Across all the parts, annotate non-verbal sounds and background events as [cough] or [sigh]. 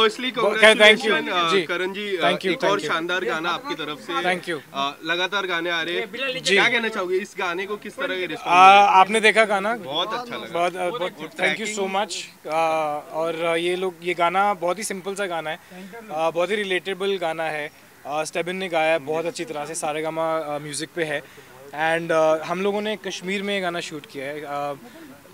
Firstly you, Karan ji uh, Thank you, एक और शानदार गाना आपकी तरफ़ से Thank you. uh, लगातार गाने आ रहे हैं। क्या कहना चाहोगे? इस गाने को किस तरह के आपने देखा गाना? बहुत अच्छा लगा। बहुत थैंक यू सो मच और uh, ये लोग ये गाना बहुत ही सिंपल सा गाना है। Uh, बहुत ही रिलेटेबल गाना है। स्टेबिन ने गाया है बहुत अच्छी तरह से सारे गामा म्यूज़िक पे है। एंड हम लोगों ने कश्मीर में ये गाना शूट किया है।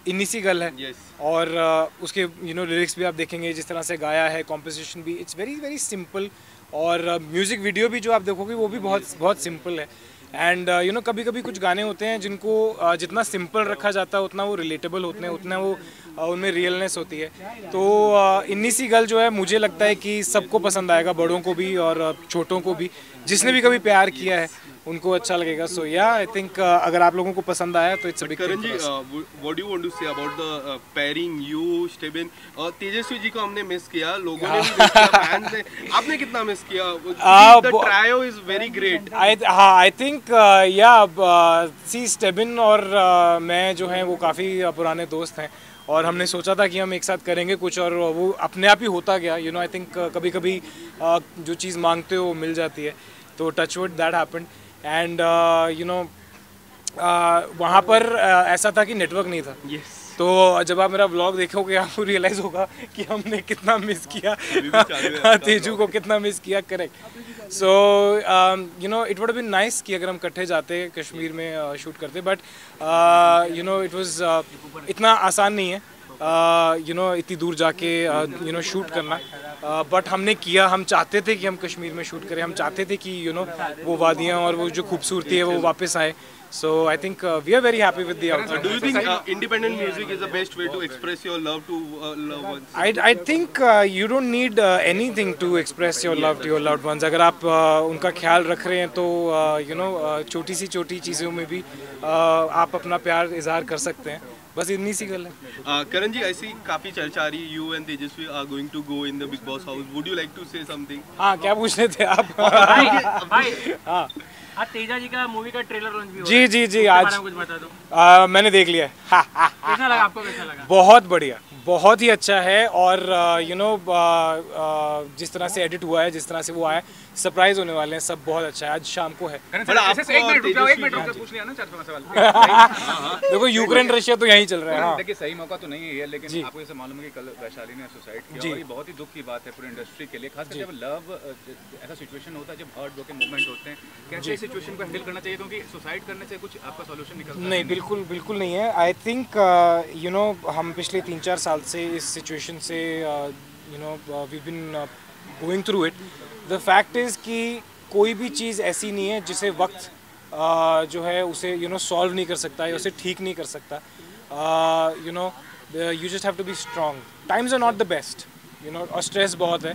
Uh, इन्नी सी गल है। Yes. और uh, उसके यू नो लिरिक्स भी आप देखेंगे जिस तरह से गाया है कॉम्पोजिशन भी इट्स वेरी वेरी सिंपल और म्यूज़िक वीडियो भी जो आप देखोगे वो भी बहुत बहुत सिंपल है। एंड यू नो कभी कभी कुछ गाने होते हैं जिनको uh, जितना सिंपल रखा जाता है उतना वो रिलेटेबल होते हैं उतना वो uh, उनमें रियलनेस होती है। तो uh, इन्नी सी गल जो है मुझे लगता है कि सबको पसंद आएगा बड़ों को भी और uh, छोटों को भी जिसने भी कभी प्यार किया है। उनको अच्छा लगेगा। सो या आई थिंक अगर आप लोगों को पसंद आया तो it's big Karan ji what do want to say about the pairing you Stebin और तेजस्वी जी को हमने मिस किया लोगों ने भी फैंस ने आपने कितना मिस किया? The trio is very great I हाँ आई थिंक या सी स्टेबिन और uh, मैं जो हैं वो काफ़ी पुराने दोस्त हैं। और हमने सोचा था कि हम एक साथ करेंगे कुछ और वो अपने आप ही होता गया। यू नो आई थिंक कभी कभी uh, जो चीज़ मांगते हो वो मिल जाती है। तो touch wood that happen and you know वहाँ पर uh, ऐसा था कि नेटवर्क नहीं था। यस तो जब आप मेरा ब्लॉग देखोगे आपको रियलाइज़ होगा कि हमने कितना मिस किया। भी चालू है तेजू को कितना मिस किया correct so you know it would been nice कि अगर हम इकट्ठे जाते कश्मीर में शूट करते but you know it was इतना आसान नहीं है। यू नो इतनी दूर जाके यू नो शूट करना। बट हमने किया हम चाहते थे कि हम कश्मीर में शूट करें। हम चाहते थे कि यू नो वो वादियाँ और वो जो खूबसूरती है वो वापस आए। So I think we are very happy with the outcome do you think independent music is the best way to express your love to love once I, I think uh, you don't need uh, anything to express your love to your loved ones. अगर आप uh, उनका ख्याल रख रहे हैं तो you know छोटी सी छोटी चीज़ों में भी uh, आप अपना प्यार इजहार कर सकते हैं। बस इतनी सी गल है करण जी ऐसी काफ़ी चर्चा आ रही है you and Tejasswi are going to go in the Bigg Boss house would you like to say something हाँ क्या पूछ रहे थे आप? [laughs] भाई भाई हाँ। आज तेजा जी का मूवी का ट्रेलर लॉन्च भी हो। जी जी जी आज कुछ बता दो। uh, मैंने देख लिया है। हा, हा, हा। कैसा लगा आपको कैसा लगा? बहुत बढ़िया। बहुत ही अच्छा है और यू नो जिस तरह से एडिट हुआ है जिस तरह से वो आया सरप्राइज़ होने वाले हैं सब बहुत अच्छा है आज शाम को है। बड़ा आपको एक मिनट रुक जाओ एक तेजस्वी मिनट रुक जाओ पूछ लिया ना चार पाँच सवाल। [laughs] देखो यूक्रेन रशिया तो यही चल रहा है हाँ देखिए सही मौका तो नहीं है लेकिन आपको जैसे मालूम है कि कल वैशाली ने सुसाइड जी। किया और ये बहुत ही दुख की बात है पूरी इंडस्ट्री के लिए खासकर जब लव ऐसा सिचुएशन होता है जब हार्ट ब्रोकन मूवमेंट होते हैं कैसे इस सिचुएशन को हैंडल करना चाहिए? क्योंकि सुसाइड करने से कुछ आपका सॉल्यूशन निकलता नहीं बिल्कुल बिल्कुल नहीं है। आई थिंक यू नो हम पिछले तीन चार साल से इस सिचुएशन से you know we been going through it the fact is कि कोई भी चीज़ ऐसी नहीं है जिसे वक्त uh, जो है उसे यू नो सॉल्व नहीं कर सकता या उसे ठीक नहीं कर सकता। You know you just have to be strong times are not the best you know और स्ट्रेस बहुत है।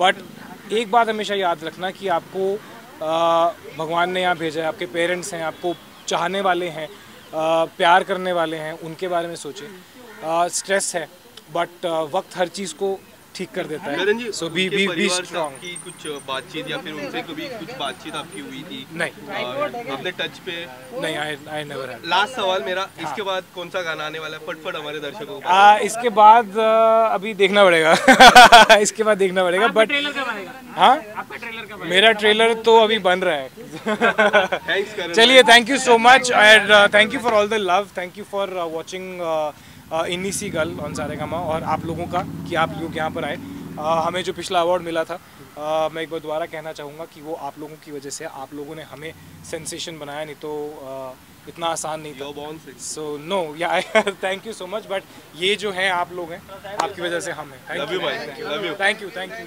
बट एक बात हमेशा याद रखना कि आपको uh, भगवान ने यहाँ भेजा है आपके पेरेंट्स हैं आपको चाहने वाले हैं uh, प्यार करने वाले हैं उनके बारे में सोचें स्ट्रेस है बट वक्त हर चीज़ को ठीक कर देता है। So be be be strong कुछ बातचीत या फिर उनसे कभी कुछ बातचीत आपकी हुई थी? नहीं। अपने टच पे नहीं आई आई नेवर लास्ट सवाल मेरा इसके बाद कौन सा गाना आने वाला है? फटफट हमारे दर्शकों को आ, इसके बाद अभी देखना पड़ेगा। [laughs] इसके बाद देखना पड़ेगा बट ट्रेलर कब आएगा? हाँ? आपका ट्रेलर कब आएगा? मेरा ट्रेलर तो अभी बन रहा है। थैंक्स [laughs] चलिए thank you so much and thank you for all the love thank you for watching इन्नी सी गल ऑन सारेगामा और आप लोगों का कि आप लोग यहाँ पर आए Uh, हमें जो पिछला अवार्ड मिला था uh, मैं एक बार दोबारा कहना चाहूँगा कि वो आप लोगों की वजह से आप लोगों ने हमें सेंसेशन बनाया नहीं तो uh, इतना आसान नहीं था. So no yeah thank you so much but ये जो हैं आप लोग हैं आपकी वजह से हम हैं थैंक Love you, भाई. Thank you thank you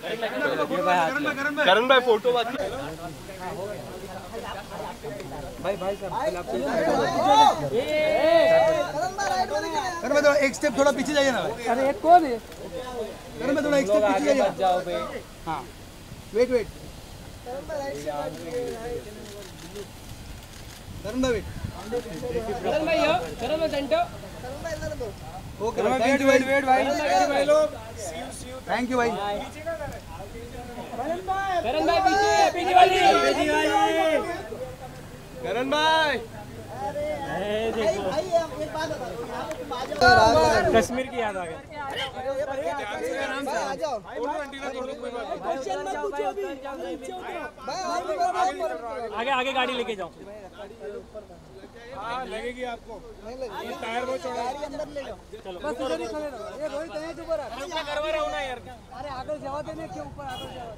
Karan भाई फ़ोटो बात अरे मैं थोड़ा एक स्टेप थोड़ा पीछे जाइए ना अरे एक कौन है? अरे मैं थोड़ा एक स्टेप पीछे जाइए। हाँ। वेट वेट करण भाई wait okay thank you wait wait भाई भाई। लोग। थैंक यू भाई। करण भाई पीछे पीछे वाली। करण भाई। कश्मीर की याद आ गई। आगे आगे गाड़ी लेके जाओ। लगेगी आपको टायर बहुत चौड़ा है। करवा रहा हूँ ना यार अरे आगे जवा देने के ऊपर आगे जवा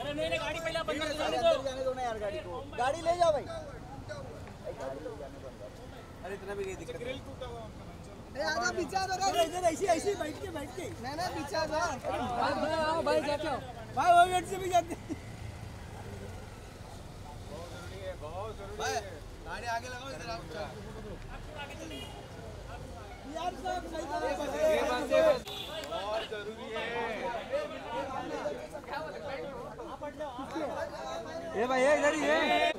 अरे नहीं नहीं गाड़ी पहले आप अंदर जाने दो। जाने दो ना यार गाड़ी को गाड़ी ले जाओ। भाई अरे इतना भी नहीं दिक्कत ग्रिल टूटा हुआ उनका आजा पीछे आ जाओ इधर ऐसे ऐसे बैठ के बैठ के। ना ना पीछे आ जाओ भाई आओ भाई जाते हो। भाई वो गेट से भी जाते भाई गाड़ी आगे लगाओ इधर आओ यार साहब सही ये भाई ये इधर ही है। सब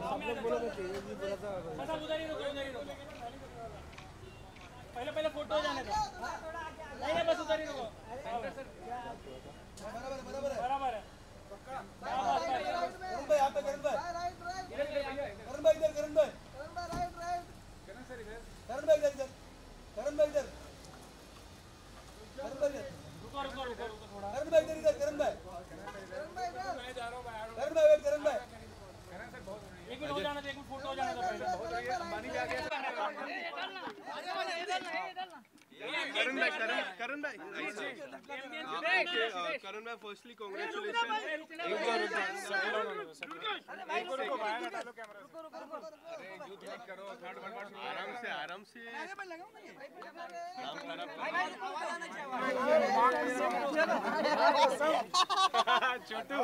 उधर ही रुको उधर ही रुको। पहले पहले फ़ोटो हो जाने दो नहीं नहीं बस उधर ही रुको बराबर है करण भाई आप पे करण भाई करण भाई इधर करण भाई करण भाई इधर इधर करण भाई इधर करण भाई इधर रुको रुको रुको रुको थोड़ा करण भाई इधर इधर करण भाई करण भाई वेट करण भाई एक मिनट हो जाने दो एक मिनट फ़ोटो हो जाने दो पहले करण भाई करण भाई फर्स्टली कांग्रेचुलेशन आराम से आराम से छोटू